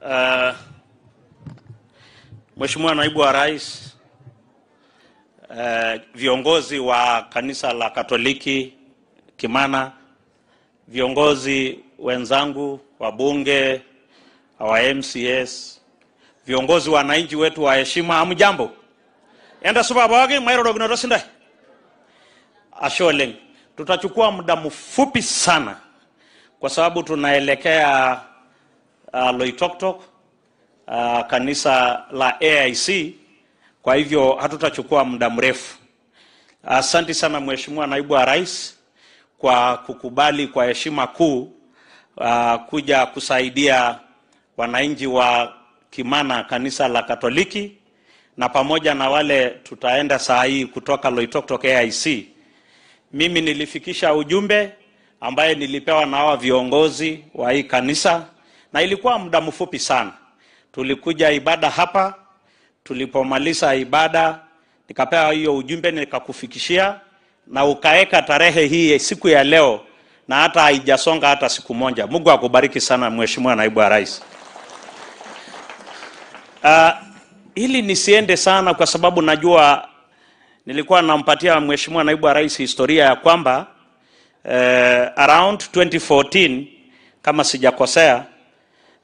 Uh, Mheshimiwa Naibu wa Rais, uh, viongozi wa kanisa la Katoliki Kimana, viongozi wenzangu, wabunge, wa MCS, viongozi wananchi wetu wa heshima, amjambo Enda subabawagi mwairoroginotosinda asholeng. Tutachukua muda mfupi sana kwa sababu tunaelekea uh, Loitoktok uh, kanisa la AIC. Kwa hivyo hatutachukua muda mrefu. Asante sana Mheshimiwa Naibu wa Rais kwa kukubali kwa heshima kuu uh, kuja kusaidia wananchi wa Kimana kanisa la Katoliki na pamoja na wale tutaenda saa hii kutoka Loitoktok AIC. Mimi nilifikisha ujumbe ambaye nilipewa na hawa viongozi wa hii kanisa na ilikuwa muda mfupi sana. Tulikuja ibada hapa, tulipomaliza ibada nikapewa hiyo ujumbe nikakufikishia, na ukaweka tarehe hii siku ya leo, na hata haijasonga hata siku moja. Mungu akubariki sana Mheshimiwa Naibu wa Rais. Uh, ili nisiende sana kwa sababu najua nilikuwa nampatia Mheshimiwa Naibu wa Rais historia ya kwamba uh, around 2014 kama sijakosea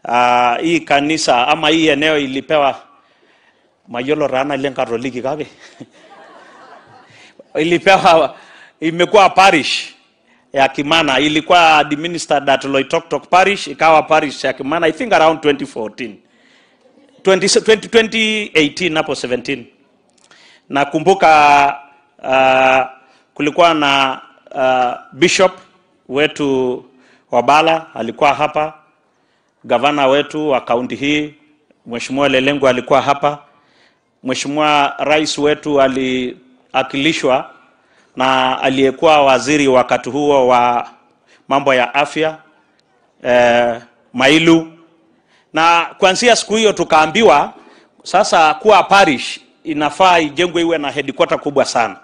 uh, hii kanisa ama hii eneo ilipewa mayolo rana ile katoliki kake ilipewa imekuwa parish ya Kimana, ilikuwa administered at Loitoktok parish, ikawa parish ya Kimana I think around 2014 20, 20, 2018 hapo 17 nakumbuka uh, kulikuwa na uh, bishop wetu Wabala alikuwa hapa gavana wetu wa kaunti hii Mheshimiwa Lelengu alikuwa hapa. Mheshimiwa rais wetu aliakilishwa na aliyekuwa waziri wakati huo wa mambo ya afya eh, Mailu, na kuanzia siku hiyo tukaambiwa sasa kuwa parish inafaa ijengwe iwe na headquarter kubwa sana.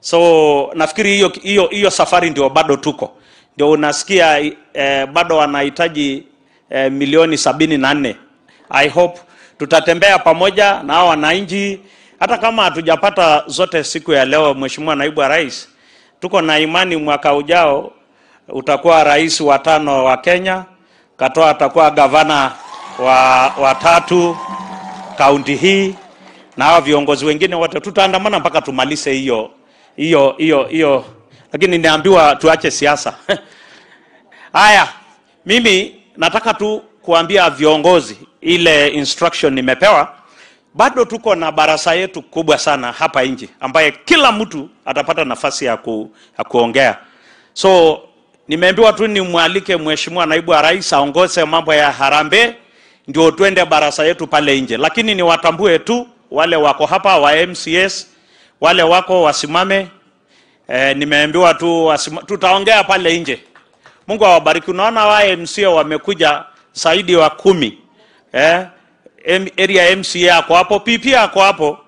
So nafikiri hiyo hiyo hiyo safari ndio bado tuko, ndio unasikia eh, bado wanahitaji eh, milioni sabini na nne. I hope tutatembea pamoja na wananchi, hata kama hatujapata zote siku ya leo. Mheshimiwa Naibu wa Rais, tuko na imani mwaka ujao utakuwa rais wa tano wa Kenya, Katoa atakuwa gavana wa, watatu kaunti hii, na hao viongozi wengine wote tutaandamana mpaka tumalize hiyo hiyo hiyo hiyo, lakini niambiwa tuache siasa haya. Mimi nataka tu kuambia viongozi ile instruction nimepewa. Bado tuko na barasa yetu kubwa sana hapa nje, ambaye kila mtu atapata nafasi ya, ku, ya kuongea. So nimeambiwa tu nimwalike Mheshimiwa Naibu wa Rais aongoze mambo ya harambee, ndio twende barasa yetu pale nje, lakini niwatambue tu wale wako hapa wa MCS, wale wako wasimame. E, nimeambiwa tu wasima, tutaongea pale nje. Mungu awabariki. Unaona wa MCA wamekuja zaidi wa kumi eh, area MCA ako hapo, PP ako hapo,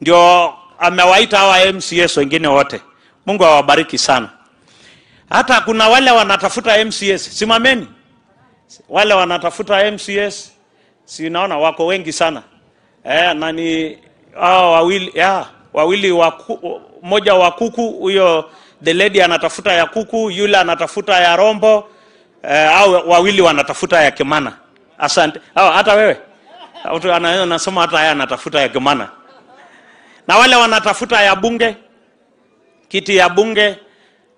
ndio amewaita hawa MCAs wengine wote. Mungu awabariki sana. Hata kuna wale wanatafuta MCS, simameni. Wale wanatafuta MCS, si naona wako wengi sana eh, na ni hao wawili ya, wawili wa mmoja wa kuku huyo, the lady anatafuta ya kuku, yule anatafuta ya rombo eh, au wawili wanatafuta ya Kimana. Asante. Au hata wewe anasema hata haya anatafuta ya Kimana, na wale wanatafuta ya bunge, kiti ya bunge.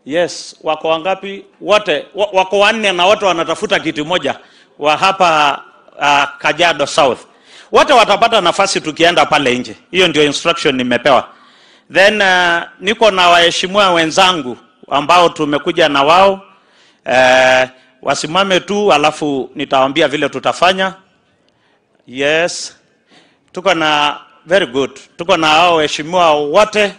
Yes, wako wangapi? Wote wako wanne, na wote wanatafuta kiti moja wa hapa uh, Kajiado South. Wote watapata nafasi tukienda pale nje. Hiyo ndio instruction nimepewa. Then uh, niko na waheshimiwa wenzangu ambao tumekuja na wao. Uh, wasimame tu, alafu nitawaambia vile tutafanya. Yes, tuko na very good, tuko na hao waheshimiwa wote,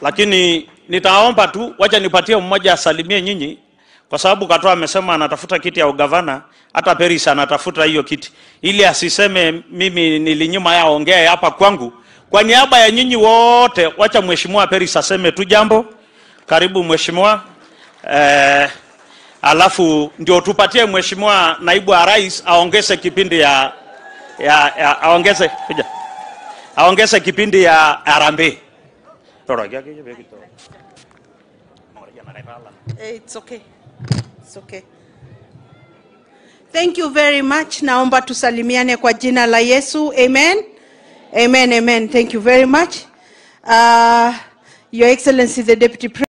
lakini nitaomba tu, wacha nipatie mmoja asalimie nyinyi, kwa sababu Katoa amesema anatafuta kiti ya ugavana, hata Peris anatafuta hiyo kiti, ili asiseme mimi nilinyuma ya ongee hapa kwangu. Kwa niaba ya nyinyi wote, wacha mheshimiwa Peris aseme tu jambo. Karibu mheshimiwa. Eh, alafu ndio tupatie mheshimiwa naibu wa rais aongeze kipindi ya, ya, ya aongeze kuja aongeze kipindi ya harambee. Eh, It's okay. It's okay. Thank you very much. Naomba tusalimiane kwa jina la Yesu. Amen. Amen, amen. Thank you very much. Uh, Your Excellency the Deputy President